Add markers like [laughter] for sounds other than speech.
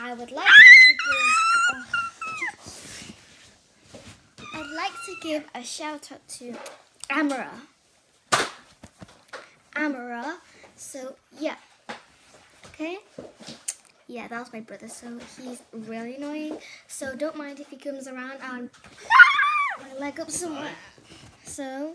I would like to give. A, I'd like to give a shout out to Amara. Amara. So yeah. Okay. Yeah, that was my brother. So he's really annoying. So don't mind if he comes around and [laughs] my leg up somewhere. So